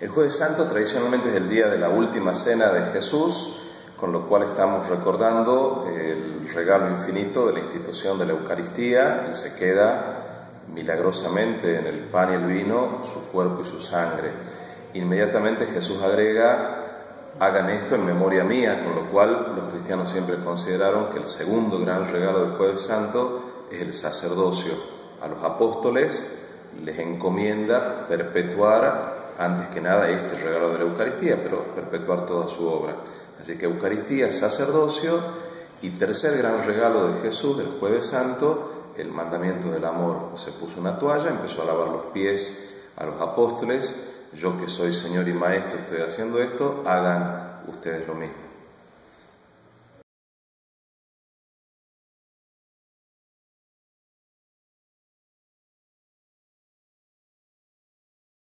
El jueves santo tradicionalmente es el día de la última cena de Jesús, con lo cual estamos recordando el regalo infinito de la institución de la Eucaristía y se queda milagrosamente en el pan y el vino su cuerpo y su sangre. Inmediatamente Jesús agrega, hagan esto en memoria mía, con lo cual los cristianos siempre consideraron que el segundo gran regalo del jueves santo es el sacerdocio. A los apóstoles les encomienda perpetuar antes que nada este regalo de la Eucaristía, pero perpetuar toda su obra. Así que Eucaristía, sacerdocio y tercer gran regalo de Jesús del jueves santo, el mandamiento del amor. Se puso una toalla, empezó a lavar los pies a los apóstoles, yo que soy Señor y Maestro estoy haciendo esto, hagan ustedes lo mismo.